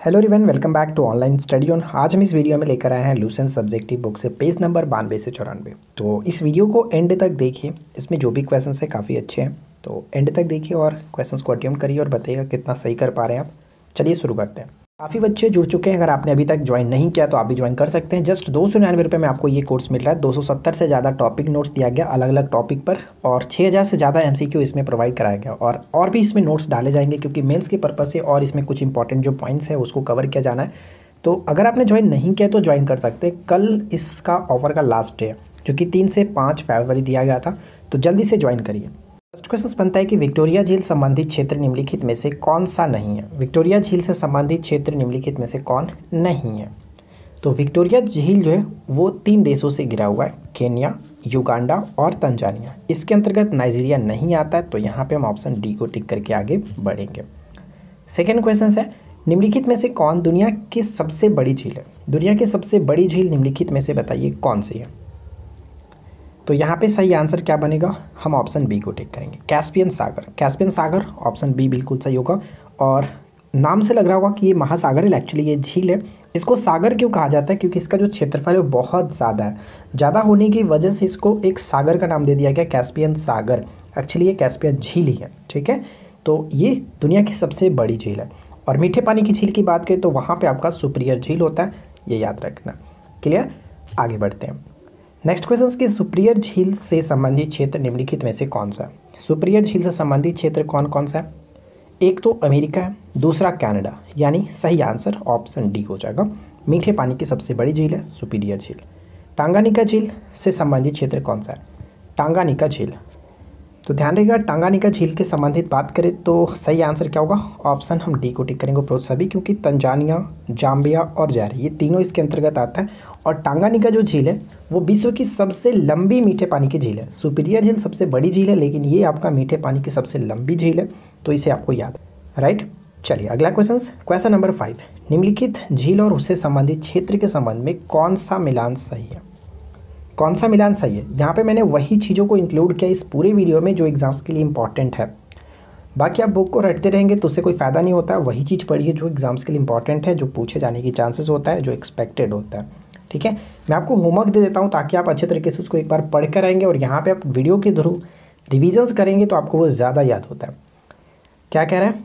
Hello रिवन welcome back to online study on आज हम इस वीडियो में लेकर आए हैं लूसेंट सब्जेक्टिव बुक से पेज नंबर बानवे से चौरानवे। तो इस वीडियो को एंड तक देखिए। इसमें जो भी क्वेश्चन है काफ़ी अच्छे हैं। तो एंड तक देखिए और क्वेश्चन को अटेम्प्ट करिए और बताइएगा कितना सही कर पा रहे हैं आप। चलिए शुरू करते हैं। काफ़ी बच्चे जुड़ चुके हैं, अगर आपने अभी तक ज्वाइन नहीं किया तो आप भी ज्वाइन कर सकते हैं। जस्ट दो सौ निन्यानवे रुपये में आपको ये कोर्स मिल रहा है। दो सौ सत्तर से ज़्यादा टॉपिक नोट्स दिया गया अलग अलग टॉपिक पर और छः हज़ार से ज़्यादा एमसीक्यू इसमें प्रोवाइड कराया गया और और भी इसमें नोट्स डाले जाएँगे क्योंकि मेन्स के पर्पज़ से और इसमें कुछ इंपॉर्टेंट जो पॉइंट्स है, उसको कवर किया जाना है। तो अगर आपने ज्वाइन नहीं किया तो ज्वाइन कर सकते कल इसका ऑफ़र का लास्ट डे है, जो कि तीन से पाँच फरवरी दिया गया था। तो जल्दी से ज्वाइन करिए। फ़र्स्ट क्वेश्चन बनता है कि विक्टोरिया झील संबंधित क्षेत्र निम्नलिखित में से कौन सा नहीं है? विक्टोरिया झील से संबंधित क्षेत्र निम्नलिखित में से कौन नहीं है? तो विक्टोरिया झील जो है, वो तीन देशों से घिरा हुआ है, केन्या, युगांडा और तंजानिया। इसके अंतर्गत नाइजीरिया नहीं आता है तो यहाँ पे हम ऑप्शन डी को टिक करके आगे बढ़ेंगे। सेकेंड क्वेश्चन है, निम्नलिखित में से कौन दुनिया की सबसे बड़ी झील है? दुनिया की सबसे बड़ी झील निम्नलिखित में से बताइए कौन सी है? तो यहाँ पे सही आंसर क्या बनेगा? हम ऑप्शन बी को टिक करेंगे। कैस्पियन सागर कैस्पियन सागर ऑप्शन बी बिल्कुल सही होगा। और नाम से लग रहा होगा कि ये महासागर है एक्चुअली ये झील है। इसको सागर क्यों कहा जाता है? क्योंकि इसका जो क्षेत्रफल है वो बहुत ज़्यादा है। ज़्यादा होने की वजह से इसको एक सागर का नाम दे दिया गया कैस्पियन सागर एक्चुअली ये कैस्पियन झील ही है, ठीक है? तो ये दुनिया की सबसे बड़ी झील है। और मीठे पानी की झील की बात करें तो वहाँ पर आपका सुप्रियर झील होता है, ये याद रखना। क्लियर आगे बढ़ते हैं। नेक्स्ट क्वेश्चन की सुप्रियर झील से संबंधित क्षेत्र निम्नलिखित में से कौन सा है? सुप्रियर झील से संबंधित क्षेत्र कौन कौन सा है? एक तो अमेरिका है, दूसरा कनाडा, यानी सही आंसर ऑप्शन डी हो जाएगा। मीठे पानी की सबसे बड़ी झील है सुपीरियर झील। टांगानिका झील से संबंधित क्षेत्र कौन सा है? टांगानिका झील। तो ध्यान रखिएगा टांगानिका झील के संबंधित बात करें तो सही आंसर क्या होगा? ऑप्शन, हम डी को टिक करेंगे प्रोत सभी, क्योंकि तंजानिया, जाम्बिया और जारी, ये तीनों इसके अंतर्गत आता है। और टांगानिका जो झील है, वो विश्व की सबसे लंबी मीठे पानी की झील है। सुपीरियर झील सबसे बड़ी झील है, लेकिन ये आपका मीठे पानी की सबसे लंबी झील है तो इसे आपको याद राइट? चलिए, अगला क्वेश्चन क्वेश्चन नंबर फाइव निम्नलिखित झील और उससे संबंधित क्षेत्र के संबंध में कौन सा मिलान सही है? कौन सा मिलान सही है? यहाँ पे मैंने वही चीज़ों को इंक्लूड किया इस पूरे वीडियो में जो एग्ज़ाम्स के लिए इंपॉर्टेंट है। बाकी आप बुक को रटते रहेंगे तो उससे कोई फ़ायदा नहीं होता। वही चीज़ पढ़िए जो एग्ज़ाम्स के लिए इंपॉर्टेंट है, जो पूछे जाने की चांसेस होता है, जो एक्सपेक्टेड होता है। ठीक है? मैं आपको होमवर्क दे देता हूँ ताकि आप अच्छे तरीके से उसको एक बार पढ़ कर आएँगे और यहाँ पर आप वीडियो के थ्रू रिविजन्स करेंगे तो आपको वो ज़्यादा याद होता है। क्या कह रहे हैं?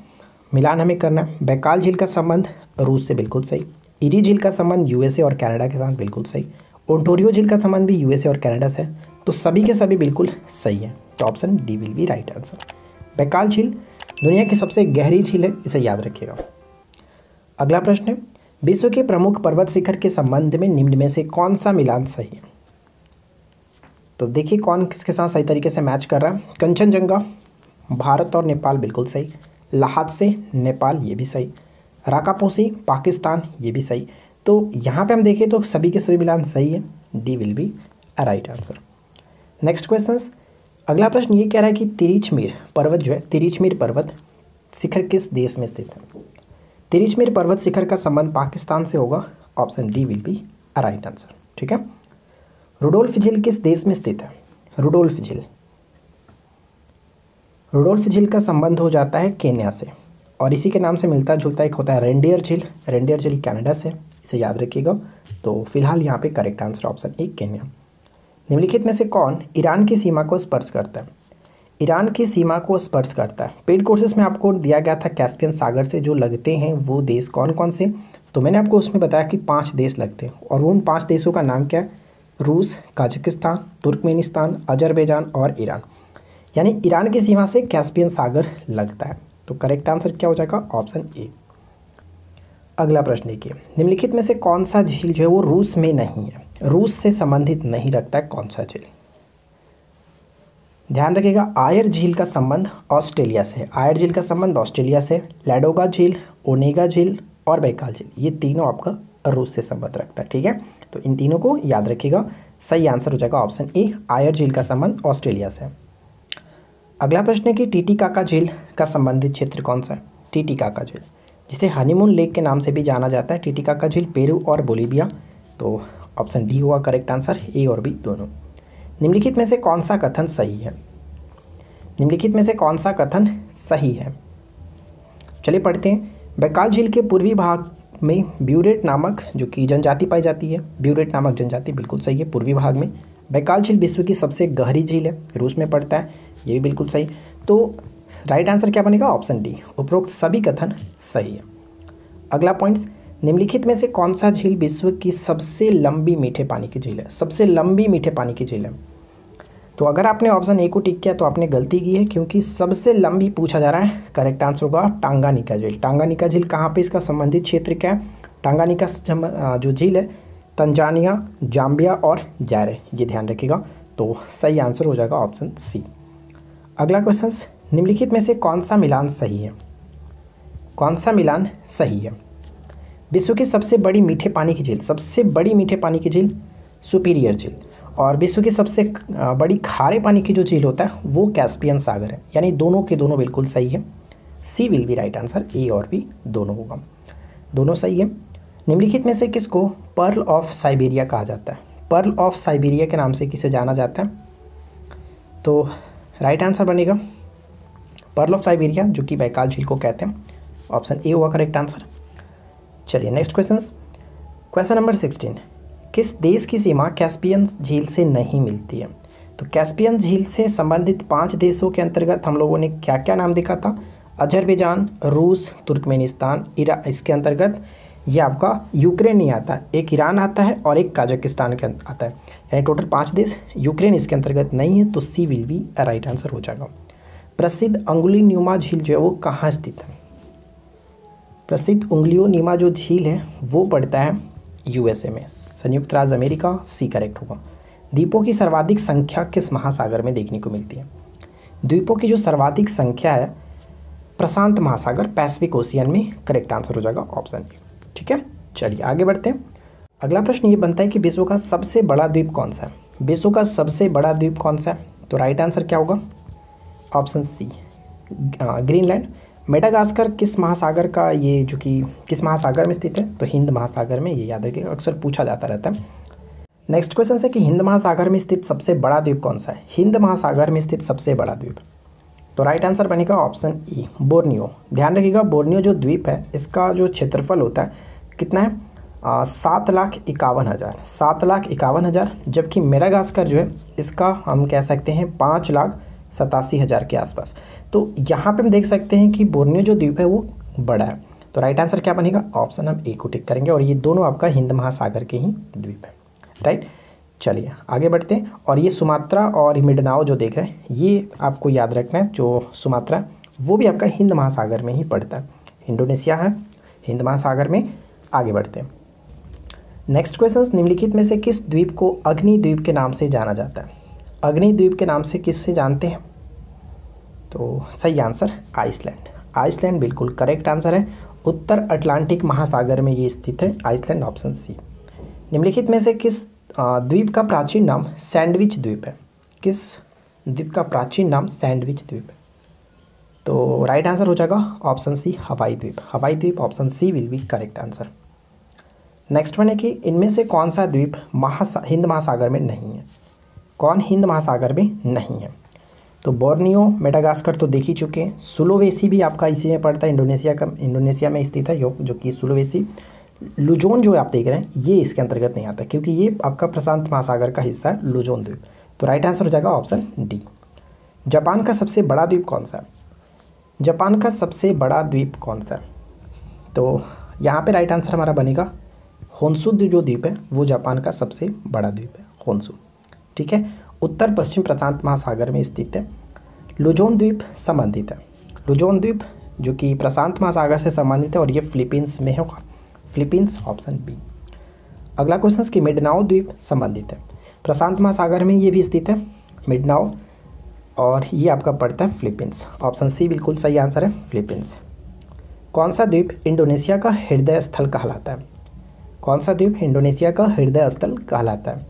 मिलान हमें करना है। बैकाल झील का संबंध, रूस से बिल्कुल सही। इरी झील का संबंध यूएसए और कनाडा के साथ बिल्कुल सही। ओंटोरियो झील का संबंध भी यूएसए और कनाडा से है तो सभी के सभी बिल्कुल सही है। तो option D will be right answer Baikal झील, दुनिया की सबसे गहरी झील है, इसे याद रखिएगा। अगला प्रश्न है, विश्व के प्रमुख पर्वत शिखर के संबंध में निम्न में से कौन सा मिलान सही है? तो देखिए कौन किसके साथ सही तरीके से मैच कर रहा है। कंचनजंगा, भारत और नेपाल बिल्कुल सही। लाहत से नेपाल, ये भी सही। राकापोसी, पाकिस्तान, ये भी सही। तो यहाँ पे हम देखें तो सभी के सभी मिलान सही है। D will be a right answer next question अगला प्रश्न ये कह रहा है कि तिरिचमीर पर्वत जो है तिरिचमीर पर्वत शिखर किस देश में स्थित है? तिरिचमीर पर्वत शिखर का संबंध पाकिस्तान से होगा। Option D will be a right answer ठीक है? रुडोल्फ झील किस देश में स्थित है? रुडोल्फ झील। रुडोल्फ झील का संबंध हो जाता है केन्या से। और इसी के नाम से मिलता जुलता एक होता है रेंडियर झील। रेंडियर झील कैनेडा से, इसे याद रखिएगा। तो फ़िलहाल यहाँ पे करेक्ट आंसर ऑप्शन एक केन्या निम्नलिखित में से कौन ईरान की सीमा को स्पर्श करता है? ईरान की सीमा को स्पर्श करता है। पेड कोर्सेज में आपको दिया गया था कैस्पियन सागर से जो लगते हैं, वो देश कौन कौन से? तो मैंने आपको उसमें बताया कि पाँच देश लगते हैं और उन पाँच देशों का नाम क्या है? रूस, काजकिस्तान, तुर्कमेनिस्तान, अजरबैजान और ईरान। यानी ईरान की सीमा से कैस्पियन सागर लगता है। तो करेक्ट आंसर क्या हो जाएगा? ऑप्शन ए अगला प्रश्न देखिए। निम्नलिखित में से कौन सा झील जो है वो रूस में नहीं है? रूस से संबंधित नहीं रखता है कौन सा झील। ध्यान रखिएगा, आयर झील का संबंध ऑस्ट्रेलिया से आयर झील का संबंध ऑस्ट्रेलिया से लैडोगा झील, ओनेगा झील और बैकाल झील। ये तीनों आपका रूस से संबंध रखता है, ठीक है? तो इन तीनों को याद रखिएगा, सही आंसर हो जाएगा ऑप्शन ए आयर झील का संबंध ऑस्ट्रेलिया से अगला प्रश्न है कि टीटी काका झील का संबंधित क्षेत्र कौन सा है? टीटी काका झील जिसे हनीमून लेक के नाम से भी जाना जाता है, टीटी काका झील पेरू और बोलीविया तो ऑप्शन डी हुआ करेक्ट आंसर, ए और बी दोनों। निम्नलिखित में से कौन सा कथन सही है? निम्नलिखित में से कौन सा कथन सही है? चलिए पढ़ते हैं। बैकाल झील के पूर्वी भाग में ब्यूरेट नामक, जो कि जनजाति पाई जाती है, ब्यूरेट नामक जनजाति बिल्कुल सही है, पूर्वी भाग में। बैकाल झील विश्व की सबसे गहरी झील है, रूस में पड़ता है, ये भी बिल्कुल सही। तो राइट आंसर क्या बनेगा? ऑप्शन डी, उपरोक्त सभी कथन सही है। अगला पॉइंट, निम्नलिखित में से कौन सा झील विश्व की सबसे लंबी मीठे पानी की झील है? सबसे लंबी मीठे पानी की झील है। तो अगर आपने ऑप्शन ए को टिक किया तो आपने गलती की है, क्योंकि सबसे लंबी पूछा जा रहा है, करेक्ट आंसर होगा टांगानिका झील। टांगानिका झील कहाँ पे इसका संबंधित क्षेत्र क्या है? टांगानिका जो झील है तंजानिया, जाम्बिया और जायरे। ये ध्यान रखिएगा तो सही आंसर हो जाएगा ऑप्शन सी। अगला क्वेश्चन निम्नलिखित में से कौन सा मिलान सही है? कौन सा मिलान सही है? विश्व की सबसे बड़ी मीठे पानी की झील, सबसे बड़ी मीठे पानी की झील, सुपीरियर झील। और विश्व की सबसे बड़ी खारे पानी की जो झील होता है, वो कैस्पियन सागर है। यानी दोनों के दोनों बिल्कुल सही है। C will be right answer A और बी दोनों होगा। दोनों सही है। निम्नलिखित में से किसको पर्ल ऑफ़ साइबेरिया कहा जाता है। पर्ल ऑफ़ साइबेरिया के नाम से किसे जाना जाता है? तो राइट आंसर बनेगा। पर्ल ऑफ़ साइबेरिया, जो कि बैकाल झील को कहते हैं। ऑप्शन ए हुआ करेक्ट आंसर चलिए next question question number sixteen किस देश की सीमा कैस्पियन झील से नहीं मिलती है? तो कैस्पियन झील से संबंधित पाँच देशों के अंतर्गत हम लोगों ने क्या क्या नाम देखा था? अजरबैजान, रूस, तुर्कमेनिस्तान, इरा, इसके अंतर्गत ये आपका यूक्रेन नहीं आता एक ईरान आता है और एक काजाकिस्तान के आता है। यानी टोटल पाँच देश, यूक्रेन इसके अंतर्गत नहीं है तो C will be right answer हो जाएगा। प्रसिद्ध अंगुली न्यूमा झील जो है, वो कहाँ स्थित है? प्रसिद्ध उंगलियों नीमा जो झील है, वो पड़ता है यूएसए में। संयुक्त राज्य अमेरिका, सी करेक्ट होगा। द्वीपों की सर्वाधिक संख्या किस महासागर में देखने को मिलती है? द्वीपों की जो सर्वाधिक संख्या है, प्रशांत महासागर, पैसिफिक ओशियन में करेक्ट आंसर हो जाएगा ऑप्शन ए। ठीक है? चलिए आगे बढ़ते हैं। अगला प्रश्न ये बनता है कि विश्व का सबसे बड़ा द्वीप कौन सा है? विश्व का सबसे बड़ा द्वीप कौन सा है? तो राइट आंसर क्या होगा? ऑप्शन सी ग्रीनलैंड मेडागास्कर किस महासागर का ये जो कि किस महासागर में स्थित है? तो हिंद महासागर में, ये याद रखिएगा, अक्सर पूछा जाता रहता है। नेक्स्ट क्वेश्चन है कि हिंद महासागर में स्थित सबसे बड़ा द्वीप कौन सा है? हिंद महासागर में स्थित सबसे बड़ा द्वीप। तो राइट आंसर बनेगा ऑप्शन ई बोर्नियो ध्यान रखिएगा बोर्नियो जो द्वीप है, इसका जो क्षेत्रफल होता है, कितना है? सात लाख इक्यावन हज़ार। सात लाख इक्यावन हज़ार, जबकि मेडागास्कर जो है, इसका हम कह सकते हैं पाँच लाख सतासी हज़ार के आसपास। तो यहाँ पे हम देख सकते हैं कि बोर्नियो जो द्वीप है, वो बड़ा है। तो राइट आंसर क्या बनेगा? ऑप्शन हम ए को टिक करेंगे और ये दोनों आपका हिंद महासागर के ही द्वीप है। राइट चलिए, आगे बढ़ते हैं। और ये सुमात्रा और मिडनाओ जो देख रहे हैं, ये आपको याद रखना है, जो सुमात्रा, वो भी आपका हिंद महासागर में ही पड़ता है। इंडोनेशिया है, हिंद महासागर में आगे बढ़ते हैं। नेक्स्ट क्वेश्चन निम्नलिखित में से किस द्वीप को अग्नि द्वीप के नाम से जाना जाता है? अग्नि द्वीप के नाम से किससे जानते हैं? तो सही आंसर, आइसलैंड। आइसलैंड बिल्कुल करेक्ट आंसर है। उत्तर अटलांटिक महासागर में ये स्थित है, आइसलैंड ऑप्शन सी निम्नलिखित में से किस द्वीप का प्राचीन नाम सैंडविच द्वीप है। किस द्वीप का प्राचीन नाम सैंडविच द्वीप है? तो राइट आंसर हो जाएगा ऑप्शन सी हवाई द्वीप। हवाई द्वीप option C will be correct answer next one है कि इनमें से कौन सा द्वीप महासा, हिंद महासागर में नहीं है? कौन हिंद महासागर में नहीं है? तो बोर्नियो, मेडागास्कर तो देख ही चुके हैं। सुलोवेसी भी आपका इसी में पड़ता है। इंडोनेशिया का, इंडोनेशिया में स्थित है जो कि सुलोवेसी। लुजोन जो आप देख रहे हैं, ये इसके अंतर्गत नहीं आता, क्योंकि ये आपका प्रशांत महासागर का हिस्सा है, लुजोन द्वीप। तो राइट आंसर हो जाएगा ऑप्शन डी जापान का सबसे बड़ा द्वीप कौन सा है? जापान का सबसे बड़ा द्वीप कौन सा है? तो यहाँ पे राइट आंसर हमारा बनेगा होन्सु जो द्वीप है, वो जापान का सबसे बड़ा द्वीप है होन्सु ठीक है? उत्तर पश्चिम प्रशांत महासागर में स्थित है। लुजोन द्वीप संबंधित है। लुजोन द्वीप, जो कि प्रशांत महासागर से संबंधित है और ये फिलीपींस में होगा। Philippines, option B. अगला क्वेश्चन कि मिडनाओ द्वीप संबंधित है। प्रशांत महासागर में ये भी स्थित है मिडनाओ और ये आपका पड़ता है फिलीपींस। ऑप्शन सी बिल्कुल सही आंसर है, फिलीपींस। कौन सा द्वीप इंडोनेशिया का हृदय स्थल कहलाता है? कौन सा द्वीप इंडोनेशिया का हृदय स्थल कहलाता है?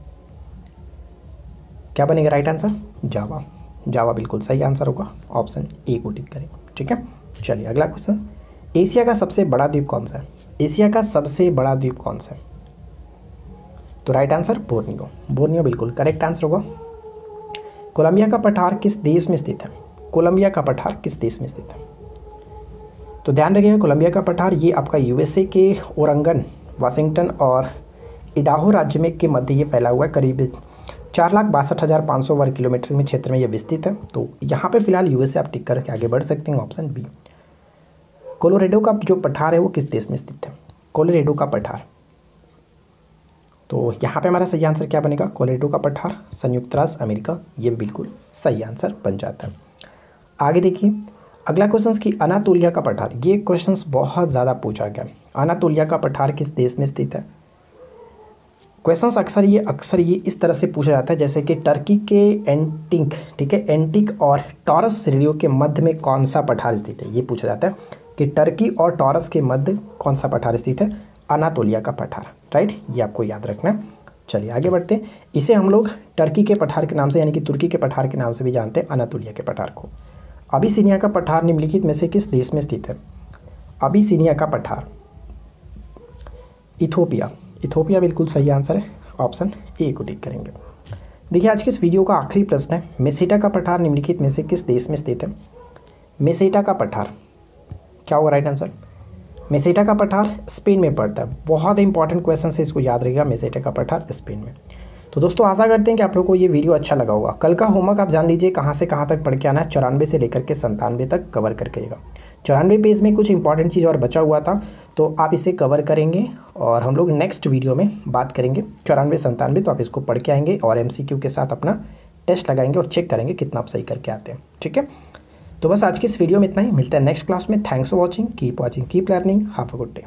क्या बनेगा राइट आंसर जावा। जावा बिल्कुल सही आंसर होगा, ऑप्शन ए को टिक करें। ठीक है? चलिए अगला क्वेश्चन एशिया का सबसे बड़ा द्वीप कौन सा है? एशिया का सबसे बड़ा द्वीप कौन सा है? तो राइट आंसर बोर्नियो। बोर्नियो बिल्कुल करेक्ट आंसर होगा। कोलंबिया का पठार किस देश में स्थित है? कोलंबिया का पठार किस देश में स्थित है? तो ध्यान रखिएगा, कोलंबिया का पठार, ये आपका यूएसए के ओरंगन वाशिंगटन और इडाहो राज्य में के मध्य ये फैला हुआ है, करीब चार लाख बासठ हज़ार पाँच सौ वर्ग किलोमीटर में क्षेत्र में ये विस्तृत है। तो यहाँ पे फ़िलहाल यूएसए आप टिक करके आगे बढ़ सकते हैं ऑप्शन बी कोलोरेडो का जो पठार है वो किस देश में स्थित है? कोलोरेडो का पठार। तो यहाँ पे हमारा सही आंसर क्या बनेगा? कोलोरेडो का पठार, संयुक्त राष्ट्र, अमेरिका, ये बिल्कुल सही आंसर बन जाता है। आगे देखिए, अगला क्वेश्चन की अनातोलिया का पठार। ये क्वेश्चन बहुत ज़्यादा पूछा गया। अनातोलिया का पठार किस देश में स्थित है? क्वेश्चंस अक्सर ये अक्सर ये इस तरह से पूछा जाता है, जैसे कि टर्की के एंटिक, ठीक है, एंटिक और टॉरस श्रेणियों के मध्य में कौन सा पठार स्थित है? ये पूछा जाता है। कि टर्की और टॉरस के मध्य कौन सा पठार स्थित है? अनातोलिया का पठार राइट ये आपको याद रखना चलिए आगे बढ़ते हैं। इसे हम लोग टर्की के पठार के नाम से, यानी कि तुर्की के पठार के नाम से भी जानते हैं, अनातोलिया के पठार को। अबिसिनिया का पठार निम्नलिखित में से किस देश में स्थित है? अबिसिनिया का पठार। इथोपिया। इथोपिया बिल्कुल सही आंसर है। ऑप्शन ए को टिक करेंगे। देखिए, आज के इस वीडियो का आखिरी प्रश्न है। मेसेटा का पठार निम्नलिखित में से किस देश में स्थित है? मेसेटा का पठार। क्या होगा राइट आंसर मेसेटा का पठार स्पेन में पड़ता है। बहुत इंपॉर्टेंट क्वेश्चन है इसको याद रहेगा मेसेटा का पठार स्पेन में। तो दोस्तों, आशा करते हैं कि आप लोग को ये वीडियो अच्छा लगा होगा। कल का होमवर्क आप जान लीजिए, कहाँ से कहाँ तक पढ़ के आना है। चौरानवे से लेकर के संतानवे तक कवर करके आएगा चौरानवे पेज में कुछ इंपॉर्टेंट चीज़ और बचा हुआ था तो आप इसे कवर करेंगे और हम लोग नेक्स्ट वीडियो में बात करेंगे। चौरानवे संतानवे तो आप इसको पढ़ के आएँगे और एमसीक्यू के साथ अपना टेस्ट लगाएँगे और चेक करेंगे कितना आप सही करके आते हैं। ठीक है? तो बस आज की इस वीडियो में इतना ही। मिलता है नेक्स्ट क्लास में। Thanks for watching keep watching keep learning have a good day